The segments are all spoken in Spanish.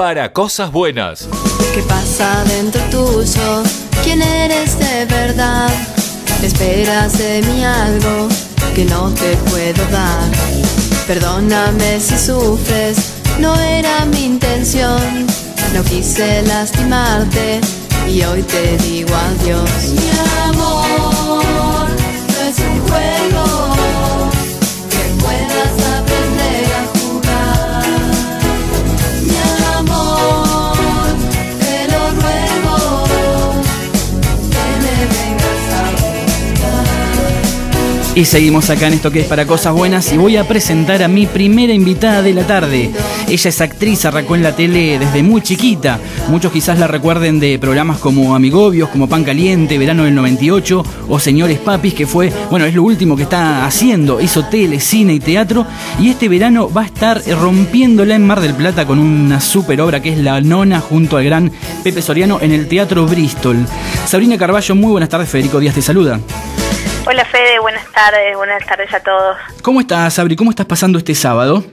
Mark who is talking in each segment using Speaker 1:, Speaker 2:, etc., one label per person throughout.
Speaker 1: para cosas buenas.
Speaker 2: ¿Qué pasa dentro tuyo? ¿Quién eres de verdad? Esperas de mí algo que no te puedo dar. Perdóname si sufres, no era mi intención. No quise lastimarte y hoy te digo adiós. Mi amor,
Speaker 3: Y seguimos acá en esto que es para cosas buenas y voy a presentar a mi primera invitada de la tarde. Ella es actriz, arrancó en la tele desde muy chiquita. Muchos quizás la recuerden de programas como Amigobios, como Pan Caliente, Verano del 98 o Señores Papis, que fue, bueno, es lo último que está haciendo. Hizo tele, cine y teatro y este verano va a estar rompiéndola en Mar del Plata con una super obra que es La Nona junto al gran Pepe Soriano en el Teatro Bristol. Sabrina Carballo, muy buenas tardes. Federico Díaz te saluda.
Speaker 4: Hola Fede, buenas tardes, buenas tardes a todos.
Speaker 3: ¿Cómo estás, Sabri? ¿Cómo estás pasando este sábado?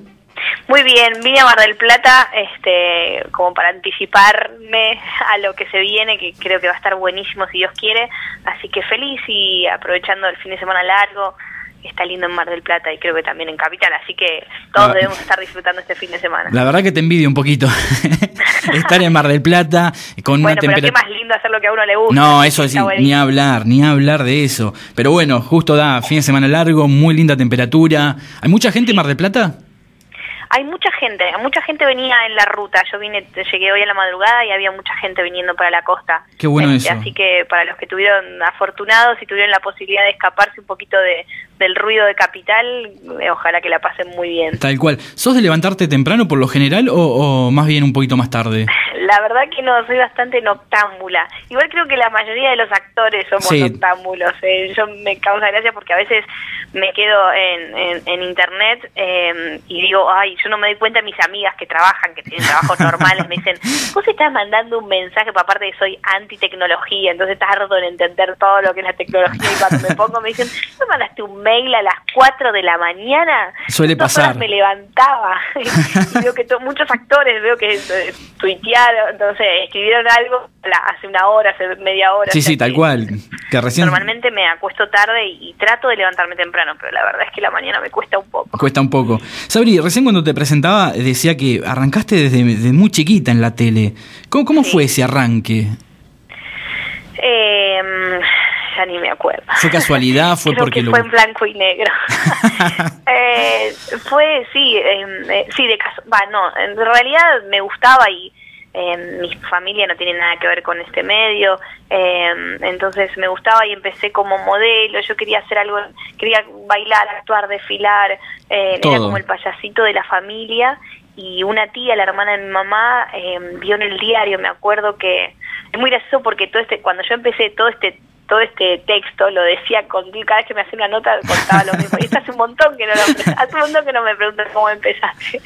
Speaker 4: Muy bien, vine a Mar del Plata este, como para anticiparme a lo que se viene, que creo que va a estar buenísimo si Dios quiere, así que feliz y aprovechando el fin de semana largo, está lindo en Mar del Plata y creo que también en Capital, así que todos
Speaker 3: Ah.
Speaker 4: debemos estar disfrutando este fin de semana.
Speaker 3: La verdad que te envidio un poquito. Estar en Mar del Plata con
Speaker 4: bueno,
Speaker 3: una
Speaker 4: pero qué
Speaker 3: temperatura...
Speaker 4: más lindo hacer lo que a uno le gusta.
Speaker 3: No, eso
Speaker 4: está
Speaker 3: ni hablar, ni hablar de eso. Pero bueno, justo da fin de semana largo, muy linda temperatura. ¿Hay mucha gente en Mar del Plata?
Speaker 4: Hay mucha gente, mucha gente venía en la ruta. Yo vine, llegué hoy a la madrugada y había mucha gente viniendo para la costa.
Speaker 3: Qué bueno
Speaker 4: Este,
Speaker 3: eso.
Speaker 4: Así que para los que tuvieron afortunados y tuvieron la posibilidad de escaparse un poquito de, del ruido de capital, eh, ojalá que la pasen muy bien.
Speaker 3: Tal cual. ¿Sos de levantarte temprano por lo general o, o más bien un poquito más tarde?
Speaker 4: La verdad que no, soy bastante noctámbula. Igual creo que la mayoría de los actores somos
Speaker 3: Sí.
Speaker 4: noctámbulos. eh. Yo me causa gracia porque a veces me quedo en, en, en internet eh, y digo, ay, yo no me doy cuenta, mis amigas que trabajan, que tienen trabajos normales, me dicen, vos estás mandando un mensaje, pero aparte que soy anti-tecnología, entonces tardo en entender todo lo que es la tecnología y cuando me pongo me dicen, ¿me mandaste un mail a las 4 de la mañana?
Speaker 3: Suele pasar.
Speaker 4: me levantaba y veo que muchos actores veo que eh, tuitearon, entonces escribieron algo la- hace una hora, hace media hora.
Speaker 3: Sí,
Speaker 4: o sea
Speaker 3: sí, tal
Speaker 4: que
Speaker 3: cual. Que recién
Speaker 4: Normalmente me acuesto tarde y, y trato de levantarme temprano, pero la verdad es que la mañana me cuesta un poco.
Speaker 3: cuesta un poco. Sabri, recién cuando te presentaba decía que arrancaste desde, desde muy chiquita en la tele. ¿Cómo, cómo
Speaker 4: Sí.
Speaker 3: fue ese arranque?
Speaker 4: Eh, ya ni me acuerdo.
Speaker 3: ¿Fue casualidad? ¿Fue
Speaker 4: Creo
Speaker 3: porque
Speaker 4: que
Speaker 3: lo-
Speaker 4: fue en blanco y negro. eh, fue, sí, eh, eh, sí, de caso. Va, no, en realidad me gustaba y eh, mi familia no tiene nada que ver con este medio. eh, entonces me gustaba y empecé como modelo. Yo quería hacer algo, quería bailar, actuar, desfilar. eh, era como el payasito de la familia. Y una tía, la hermana de mi mamá, vio en el diario, me acuerdo que es muy gracioso porque todo este, cuando yo empecé todo este todo este texto lo decía con cada vez que me hacía una nota contaba lo mismo y esto hace un montón que no lo hace un montón que no me preguntan cómo empezaste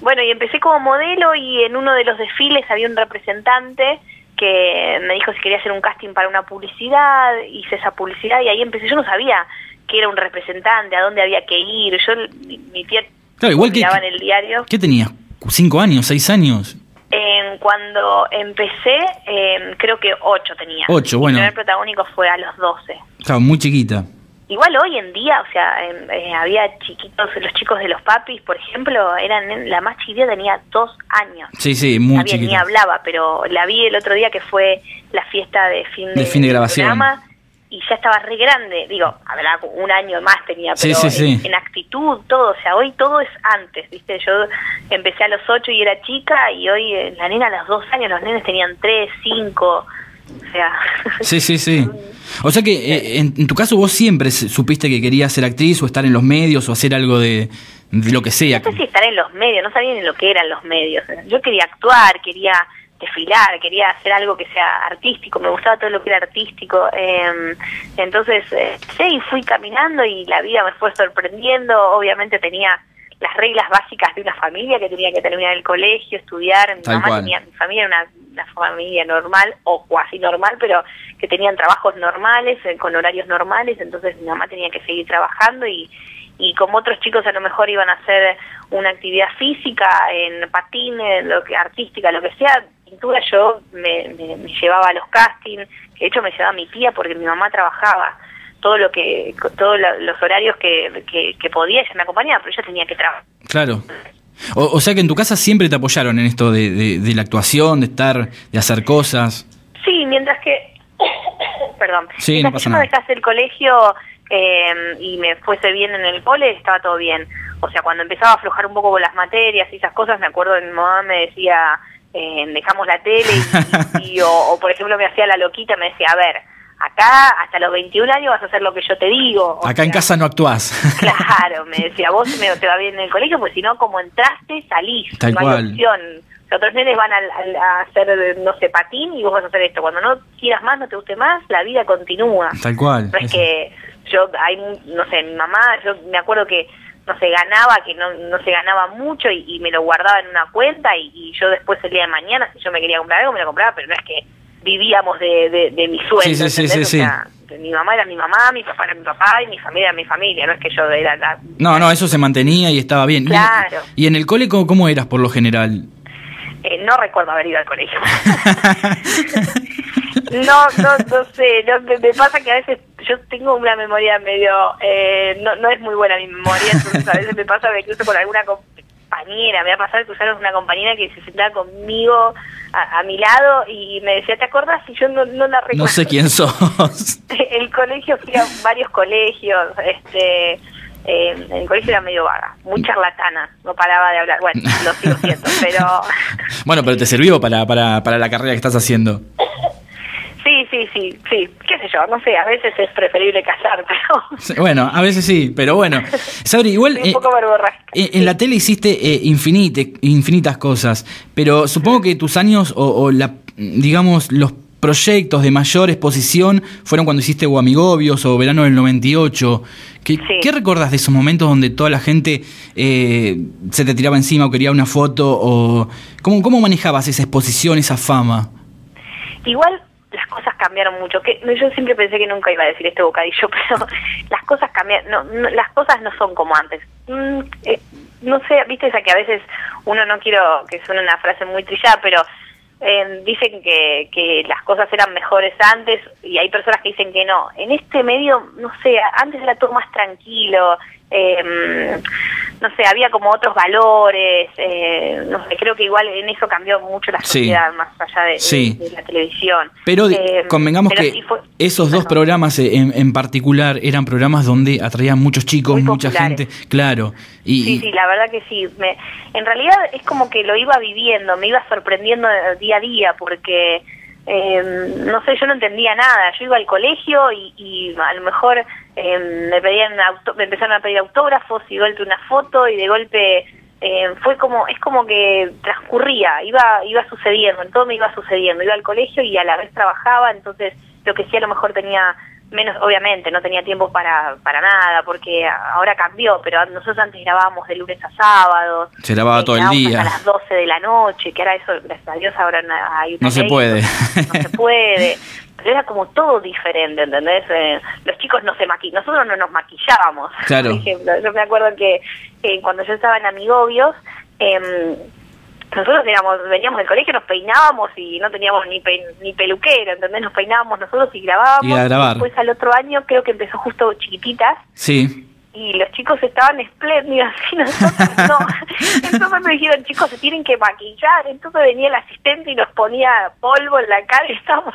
Speaker 4: bueno y empecé como modelo y en uno de los desfiles había un representante que me dijo si quería hacer un casting para una publicidad hice esa publicidad y ahí empecé yo no sabía que era un representante a dónde había que ir yo mi, mi tía
Speaker 3: Claro, igual que-
Speaker 4: en el diario
Speaker 3: ¿Qué tenías? ¿Cinco años? ¿Seis años?
Speaker 4: Cuando empecé, eh, creo que ocho tenía.
Speaker 3: Ocho, bueno.
Speaker 4: El primer protagónico fue a los 12.
Speaker 3: Claro, muy chiquita.
Speaker 4: Igual hoy en día, o sea, em, eh, había chiquitos, los chicos de los papis, por ejemplo, eran la más chiquita tenía dos años.
Speaker 3: Sí, sí, muy
Speaker 4: bien, ni
Speaker 3: chiquita.
Speaker 4: hablaba, pero la vi el otro día que fue la fiesta de fin de,
Speaker 3: De fin de grabación.
Speaker 4: programa, y ya estaba re grande, digo, habrá un año más tenía, pero
Speaker 3: sí,
Speaker 4: en,
Speaker 3: sí.
Speaker 4: en actitud, todo, o sea, hoy todo es antes, ¿viste? Yo empecé a los ocho y era chica, y hoy eh, la nena a los dos años, los nenes tenían tres, cinco, o sea...
Speaker 3: Sí, sí, sí. O sea que eh, en, en tu caso vos siempre supiste que querías ser actriz o estar en los medios o hacer algo de, de lo que sea.
Speaker 4: No sé si estar en los medios, no sabía ni lo que eran los medios. Yo quería actuar, quería desfilar, quería hacer algo que sea artístico, me gustaba todo lo que era artístico. eh, entonces, eh, sí, fui caminando y la vida me fue sorprendiendo. Obviamente tenía las reglas básicas de una familia que tenía que terminar el colegio, estudiar. Mi
Speaker 3: Tal
Speaker 4: mamá
Speaker 3: cual.
Speaker 4: tenía, mi familia era una, una familia normal o cuasi normal, pero que tenían trabajos normales, eh, con horarios normales, entonces mi mamá tenía que seguir trabajando y, y como otros chicos a lo mejor iban a hacer una actividad física, en patín, en lo que artística, lo que sea, pintura yo me, llevaba a los castings, que de hecho me llevaba mi tía porque mi mamá trabajaba. Todo lo que todos los horarios que, que, podía ella me acompañaba pero ella tenía que trabajar.
Speaker 3: Claro. O, sea que en tu casa siempre te apoyaron en esto de, de, la actuación de estar de hacer cosas.
Speaker 4: Sí mientras que perdón
Speaker 3: sí,
Speaker 4: mientras
Speaker 3: no
Speaker 4: que yo me el colegio eh, y me fuese bien en el cole estaba todo bien. O sea cuando empezaba a aflojar un poco con las materias y esas cosas me acuerdo que mi mamá me decía eh, dejamos la tele y, o, por ejemplo me hacía la loquita me decía a ver acá hasta los 21 años vas a hacer lo que yo te digo.
Speaker 3: acá en casa no actuás.
Speaker 4: Claro, me decía, vos me, te va bien en el colegio, pues si no, como entraste, salís.
Speaker 3: Tal
Speaker 4: no
Speaker 3: cual.
Speaker 4: hay opción. Los otros nenes van a, hacer, no sé, patín y vos vas a hacer esto. Cuando no quieras más, no te guste más, la vida continúa.
Speaker 3: Tal cual.
Speaker 4: No es que yo, hay, no sé, mi mamá, yo me acuerdo que no se ganaba, que no, no se ganaba mucho y, me lo guardaba en una cuenta y, y, yo después el día de mañana, si yo me quería comprar algo, me lo compraba, pero no es que vivíamos de, de, de mi sueldo.
Speaker 3: Sí, sí, sí,
Speaker 4: mi mamá era mi mamá, mi papá era mi papá y mi familia era mi familia, no es que yo era la...
Speaker 3: No, no, eso se mantenía y estaba bien.
Speaker 4: Claro.
Speaker 3: ¿Y, en el cole cómo, eras por lo general?
Speaker 4: Eh, no recuerdo haber ido al colegio. no, no, no sé, me, pasa que a veces yo tengo una memoria medio, eh, no, no es muy buena mi memoria, entonces a veces me pasa que incluso con alguna compañera, me ha pasado que usaron una compañera que se sentaba conmigo a, mi lado y me decía, ¿te acuerdas? Y yo no, no la recuerdo.
Speaker 3: No sé quién sos.
Speaker 4: el colegio, fui a varios colegios, este... Eh, el colegio era medio vaga, muy charlatana, no paraba de hablar. Bueno, lo sigo siendo, pero...
Speaker 3: bueno, pero te sirvió para, para, para la carrera que estás haciendo.
Speaker 4: Sí, sí, sí, sí, qué sé yo, no sé, a veces es preferible casar, pero...
Speaker 3: bueno, a veces sí, pero bueno. Sabri, igual...
Speaker 4: un poco
Speaker 3: eh, en la tele hiciste eh, infinitas cosas, pero supongo que tus años o, la, digamos, los proyectos de mayor exposición fueron cuando hiciste Guamigobios o Verano del 98. ¿Qué, ¿Qué recordás de esos momentos donde toda la gente eh, se te tiraba encima o quería una foto? o ¿cómo, ¿Cómo manejabas esa exposición, esa fama?
Speaker 4: Igual las cosas cambiaron mucho. Que yo siempre pensé que nunca iba a decir este bocadillo, pero las cosas cambian, no, las cosas no son como antes. Mm, eh, no sé, viste esa que a veces uno no quiero que suene una frase muy trillada, pero eh, dicen que, que las cosas eran mejores antes y hay personas que dicen que no. En este medio, no sé, antes era todo más tranquilo. Eh, no sé, había como otros valores, eh, no sé, creo que igual en eso cambió mucho la sociedad más allá de, la televisión.
Speaker 3: Pero eh, convengamos que esos dos programas en, en, particular eran programas donde atraían muchos chicos, mucha gente, claro.
Speaker 4: Y, sí, sí, la verdad que sí. Me, en realidad es como que lo iba viviendo, me iba sorprendiendo día a día porque... Eh, no sé, yo no entendía nada. Yo iba al colegio y, y a lo mejor eh, me pedían auto, me empezaron a pedir autógrafos y de golpe una foto y de golpe eh, fue como es como que transcurría iba iba sucediendo todo me iba sucediendo iba al colegio y a la vez trabajaba entonces lo que sí a lo mejor tenía menos obviamente no tenía tiempo para para nada porque ahora cambió pero nosotros antes grabábamos de lunes a sábado
Speaker 3: se grababa todo el día
Speaker 4: a las 12 de la noche que ahora eso gracias a Dios ahora hay
Speaker 3: no se puede
Speaker 4: no se puede era como todo diferente, ¿entendés? Eh, los chicos no se maquillan, nosotros no nos maquillábamos,
Speaker 3: claro.
Speaker 4: por ejemplo. Yo me acuerdo que cuando yo estaba en Amigobios, eh, nosotros éramos, veníamos del colegio, nos peinábamos y no teníamos ni, ni peluquero, ¿entendés? Nos peinábamos nosotros y grabábamos.
Speaker 3: Y a grabar.
Speaker 4: Después al otro año creo que empezó justo chiquititas.
Speaker 3: Sí
Speaker 4: y los chicos estaban espléndidos y nosotros no. Entonces me dijeron, chicos, se tienen que maquillar. Entonces venía el asistente y nos ponía polvo en la cara y estábamos,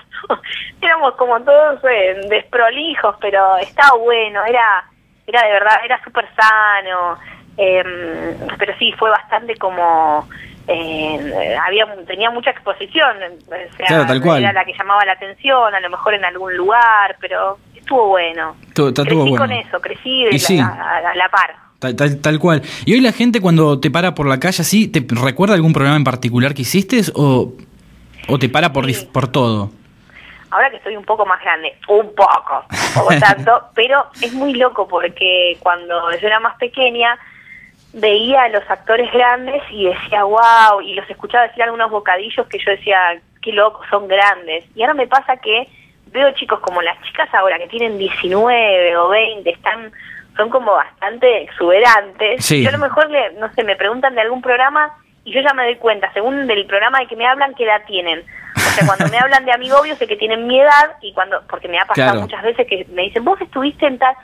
Speaker 4: éramos como todos eh, desprolijos, pero estaba bueno, era, era de verdad, era súper sano. Eh, pero sí, fue bastante como... Eh, había tenía mucha exposición, o sea,
Speaker 3: tal cual.
Speaker 4: era la que llamaba la atención, a lo mejor en algún lugar, pero estuvo bueno. crecí con eso, crecí a, la par.
Speaker 3: Tal, tal, cual. ¿Y hoy la gente cuando te para por la calle así, te recuerda algún programa en particular que hiciste o, o te para por, por todo?
Speaker 4: Ahora que estoy un poco más grande, un poco, un poco tanto, pero es muy loco porque cuando yo era más pequeña veía a los actores grandes y decía, wow, y los escuchaba decir algunos bocadillos que yo decía, qué locos, son grandes. Y ahora me pasa que veo chicos como las chicas ahora que tienen 19 o 20, están son como bastante exuberantes.
Speaker 3: Sí.
Speaker 4: Yo a lo mejor, le, no sé, me preguntan de algún programa y yo ya me doy cuenta, según del programa de que me hablan, qué edad tienen. O sea, cuando me hablan de amigo obvio sé que tienen mi edad y cuando, porque me ha pasado
Speaker 3: Claro.
Speaker 4: muchas veces que me dicen, vos estuviste en tal...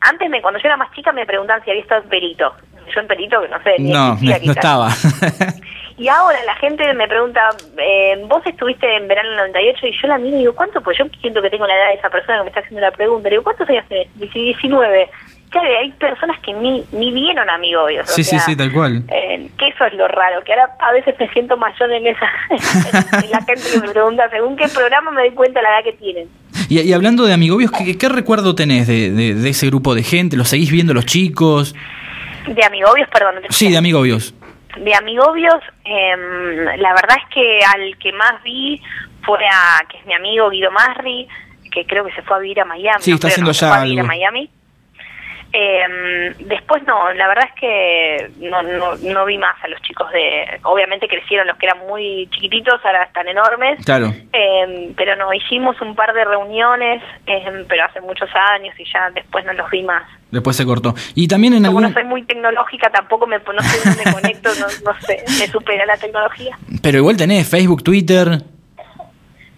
Speaker 4: Antes, me, cuando yo era más chica, me preguntaban si había estado en Perito. Yo en Perito, que no sé, ni
Speaker 3: No,
Speaker 4: existía
Speaker 3: no estaba.
Speaker 4: Y ahora la gente me pregunta, eh, vos estuviste en verano del 98 y yo la miro y digo, ¿cuánto? Pues yo siento que tengo la edad de esa persona que me está haciendo la pregunta. Le digo, ¿cuántos años tenés? Dice, 19. Claro, hay personas que ni, ni vieron a mi obvio.
Speaker 3: Sí, sí, sí, tal cual.
Speaker 4: Eh, que eso es lo raro, que ahora a veces me siento mayor en esa en la gente que me pregunta según qué programa me doy cuenta la edad que tienen.
Speaker 3: Y, y hablando de amigobios, ¿qué, qué recuerdo tenés de, de- de ese grupo de gente? ¿Los seguís viendo los chicos?
Speaker 4: De amigobios, perdón.
Speaker 3: Sí, de amigobios.
Speaker 4: De amigobios, em, la verdad es que al que más vi fue a, que es mi amigo Guido Marri, que creo que se fue a vivir a Miami.
Speaker 3: Sí, está haciendo
Speaker 4: no, se
Speaker 3: allá
Speaker 4: fue a vivir
Speaker 3: algo.
Speaker 4: a Miami. Em, después no, la verdad es que no, no, no vi más a los chicos de... Obviamente crecieron los que eran muy chiquititos, ahora están enormes.
Speaker 3: Claro.
Speaker 4: Em, pero no, hicimos un par de reuniones, em, pero hace muchos años y ya después no los vi más.
Speaker 3: Después se cortó. Y también en
Speaker 4: Como
Speaker 3: algún...
Speaker 4: no soy muy tecnológica, tampoco me, no sé dónde me conecto, no, no sé, me supera la tecnología.
Speaker 3: Pero igual tenés Facebook, Twitter,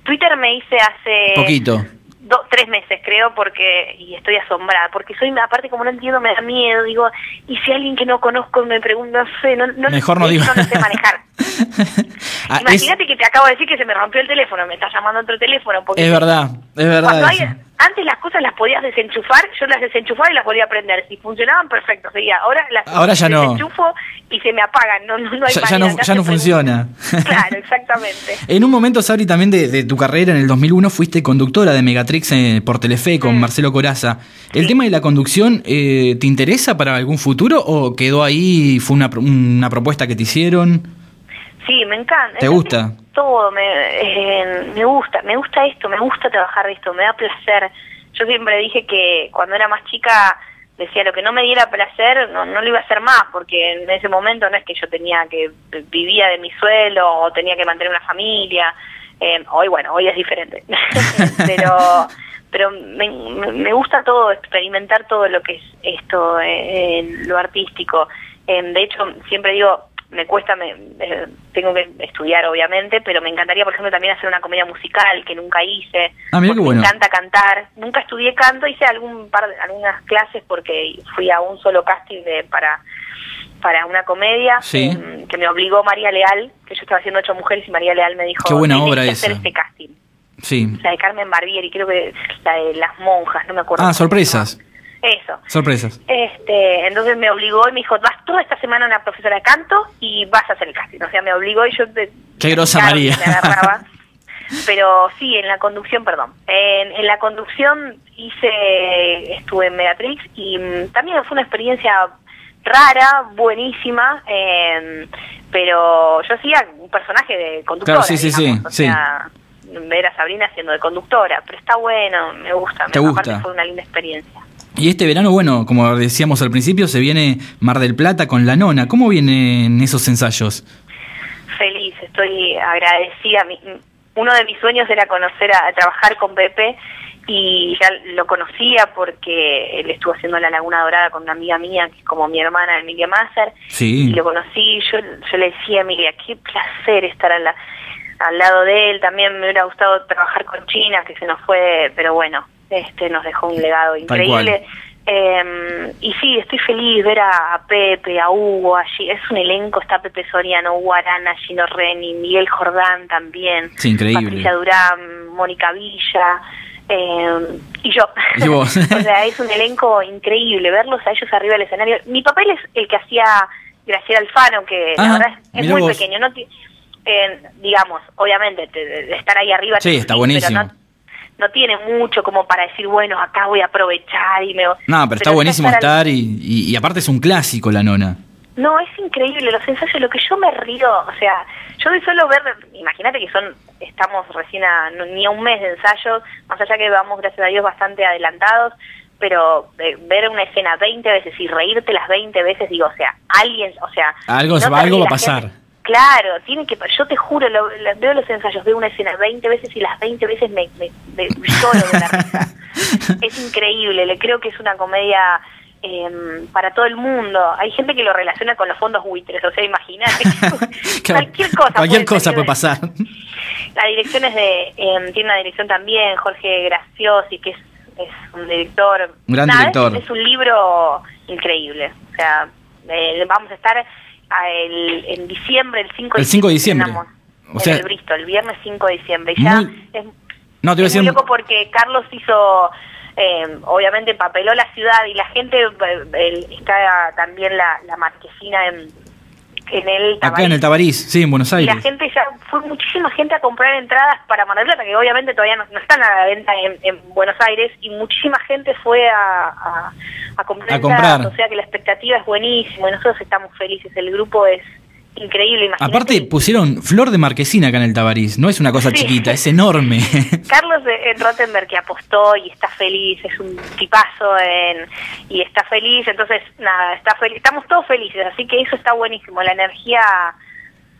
Speaker 4: Twitter me hice hace
Speaker 3: poquito.
Speaker 4: Do- tres meses, creo, porque y estoy asombrada, porque soy, aparte como no entiendo, me da miedo, digo, y si alguien que no conozco me pregunta, no sé, no, no,
Speaker 3: Mejor no digo.
Speaker 4: no sé manejar.
Speaker 3: Ah, es,
Speaker 4: Imagínate que te acabo de decir que se me rompió el teléfono, me está llamando otro teléfono. Porque
Speaker 3: es verdad, es verdad.
Speaker 4: Antes las cosas las podías desenchufar, yo las desenchufaba y las volvía a prender. Si funcionaban, perfecto, seguía. Ahora las
Speaker 3: Ahora ya no.
Speaker 4: desenchufo y se me apagan, no, no, no hay
Speaker 3: Ya, ya no, ya no funciona.
Speaker 4: Claro, exactamente.
Speaker 3: En un momento, Sabri, también de, de tu carrera en el 2001 fuiste conductora de Megatrix eh, por Telefe con
Speaker 4: Mm.
Speaker 3: Marcelo Coraza. ¿El
Speaker 4: Sí.
Speaker 3: tema de la conducción eh, te interesa para algún futuro o quedó ahí, fue una, una propuesta que te hicieron?
Speaker 4: Sí, me encanta.
Speaker 3: ¿Te gusta?
Speaker 4: Todo, me, eh, me gusta, me gusta esto, me gusta trabajar de esto, me da placer. Yo siempre dije que cuando era más chica decía lo que no me diera placer no, no lo iba a hacer más porque en ese momento no es que yo tenía que vivía de mi suelo o tenía que mantener una familia Eh, hoy bueno hoy es diferente pero pero me, me- gusta todo experimentar todo lo que es esto eh, lo artístico Eh, de hecho siempre digo me cuesta me, eh, tengo que estudiar obviamente pero me encantaría por ejemplo también hacer una comedia musical que nunca hice
Speaker 3: Ah, mira qué bueno.
Speaker 4: me encanta cantar. Nunca estudié canto, hice algún par de, algunas clases porque fui a un solo casting de, para para una comedia
Speaker 3: Sí.
Speaker 4: em, que me obligó María Leal, que yo estaba haciendo ocho mujeres y María Leal me dijo,
Speaker 3: Qué buena
Speaker 4: "Tenés
Speaker 3: obra
Speaker 4: que
Speaker 3: esa".
Speaker 4: hacer este casting.
Speaker 3: Sí.
Speaker 4: La de Carmen Barbieri, creo que la de las monjas, no me acuerdo.
Speaker 3: Ah, sorpresas.
Speaker 4: Eso.
Speaker 3: Sorpresas.
Speaker 4: Este, entonces me obligó y me dijo, vas toda esta semana a una profesora de canto y vas a hacer el casting. O sea, me obligó y yo... De,
Speaker 3: Qué grosa María.
Speaker 4: Me agarraba. Pero sí, en la conducción, perdón. En, en la conducción hice, estuve en Megatrix y mm, también fue una experiencia rara, buenísima, eh, pero yo hacía un personaje de conductora.
Speaker 3: Claro, sí, sí, sí,
Speaker 4: o
Speaker 3: sí.
Speaker 4: sea, ver a Sabrina siendo de conductora, pero está bueno, me gusta.
Speaker 3: ¿Te
Speaker 4: me,
Speaker 3: gusta?
Speaker 4: Aparte fue una linda experiencia.
Speaker 3: Y este verano, bueno, como decíamos al principio, se viene Mar del Plata con la nona. ¿Cómo vienen esos ensayos?
Speaker 4: feliz, estoy agradecida. Uno de mis sueños era conocer a, a trabajar con Pepe y ya lo conocía porque él estuvo haciendo La Laguna Dorada con una amiga mía, que es como mi hermana Emilia Masser,
Speaker 3: Sí.
Speaker 4: y lo conocí, yo, yo le decía a Emilia, qué placer estar la- al lado de él, también me hubiera gustado trabajar con China, que se nos fue, pero bueno, este nos dejó un legado increíble. Eh, y sí, estoy feliz ver a, a Pepe, a Hugo, allí. Es un elenco, está Pepe Soriano, Hugo Arana, Gino Reni, Miguel Jordán también.
Speaker 3: Sí, increíble.
Speaker 4: Patricia Durán, Mónica Villa. eh, y yo.
Speaker 3: Y vos.
Speaker 4: o sea, es un elenco increíble verlos a ellos arriba del escenario. Mi papel es el que hacía Graciela Alfano, que
Speaker 3: Ah,
Speaker 4: la verdad es, es muy
Speaker 3: vos.
Speaker 4: pequeño. No eh, digamos, obviamente, te- de estar ahí arriba.
Speaker 3: Sí,
Speaker 4: te
Speaker 3: está buenísimo.
Speaker 4: pero no, no tiene mucho como para decir, bueno, acá voy a aprovechar y me...
Speaker 3: No, pero está
Speaker 4: ya
Speaker 3: buenísimo estar y, y- y aparte es un clásico la nona.
Speaker 4: No, es increíble los ensayos, lo que yo me río, o sea, yo de solo ver, imagínate que son, estamos recién a, no- ni a un mes de ensayos, más allá que vamos, gracias a Dios, bastante adelantados, pero eh, ver una escena 20 veces y reírte las 20 veces, digo, o sea, alguien, o sea...
Speaker 3: Algo
Speaker 4: no
Speaker 3: va- algo va a pasar.
Speaker 4: gente. Claro, tiene que, yo te juro, lo- lo- veo los ensayos, veo una escena 20 veces y las 20 veces me, me, me lloro de la risa. es increíble, le creo que es una comedia em, para todo el mundo. Hay gente que lo relaciona con los fondos buitres, o sea, imagínate. cualquier cosa.
Speaker 3: Cualquier cosa puede pasar.
Speaker 4: La dirección es de, em, tiene una dirección también, Jorge Graciosi, que es, es un director.
Speaker 3: Un gran director.
Speaker 4: Es, un libro increíble. O sea, eh, vamos a estar el, en diciembre, el 5
Speaker 3: de, el 5 de diciembre.
Speaker 4: O sea, en el Bristol, el viernes 5 de diciembre. Y ya es,
Speaker 3: no, te
Speaker 4: es muy loco porque Carlos hizo eh, obviamente papeló la ciudad y la gente, eh, está también la, la marquesina en, en el
Speaker 3: Acá en el Tabarís, sí, en Buenos Aires.
Speaker 4: Y la gente ya, fue muchísima gente a comprar entradas para Mar del Plata, que obviamente todavía no, están a la venta en, Buenos Aires, y muchísima gente fue a, a, comprar entradas, o sea que la expectativa es buenísima y nosotros estamos felices, el grupo es increíble. Imagínate.
Speaker 3: Aparte pusieron flor de marquesina acá en el Tabarís, no es una cosa chiquita, es enorme.
Speaker 4: Carlos en Rottenberg que apostó y está feliz, es un tipazo en, y está feliz, entonces nada, está estamos todos felices, así que eso está buenísimo, la energía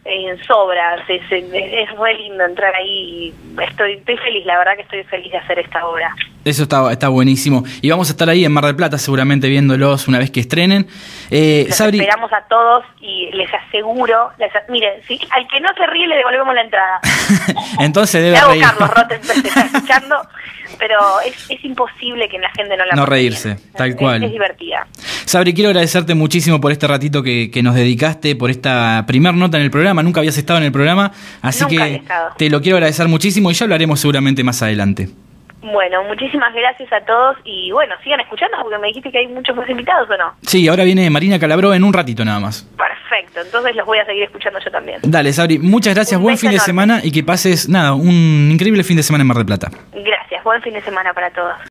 Speaker 4: en sobras, es, es, muy lindo entrar ahí, estoy, estoy feliz, la verdad que estoy feliz de hacer esta obra.
Speaker 3: Eso está, está buenísimo. Y vamos a estar ahí en Mar del Plata seguramente viéndolos una vez que estrenen.
Speaker 4: Eh, esperamos a todos y les aseguro, miren, si al que no se ríe le devolvemos la entrada.
Speaker 3: Entonces debe
Speaker 4: reír. Carlos está escuchando, pero es, es, imposible que la gente no la
Speaker 3: No reírse, tal cual.
Speaker 4: Es, divertida.
Speaker 3: Sabri, quiero agradecerte muchísimo por este ratito que, que nos dedicaste, por esta primer nota en el programa. Nunca habías estado en el programa, así que te lo quiero agradecer muchísimo y ya hablaremos seguramente más adelante.
Speaker 4: Bueno, muchísimas gracias a todos y bueno, sigan escuchando porque me dijiste que hay muchos más invitados o no.
Speaker 3: Sí, ahora viene Marina Calabró en un ratito nada más.
Speaker 4: Perfecto, entonces los voy a seguir escuchando yo también.
Speaker 3: Dale, Sabri, muchas gracias, buen fin de semana y que pases, nada, un increíble fin de semana en Mar del Plata.
Speaker 4: Gracias, buen fin de semana para todos.